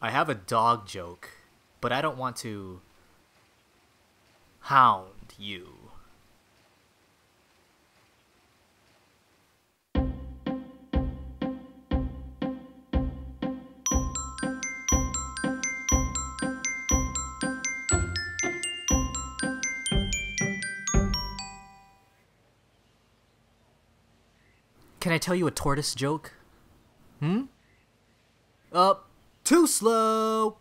I have a dog joke, but I don't want to hound you. Can I tell you a tortoise joke? Hmm? Up. Too slow.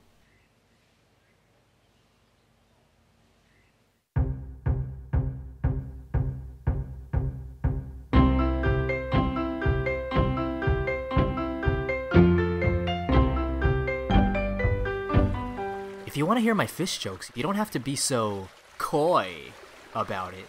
If you want to hear my fish jokes, you don't have to be so coy about it.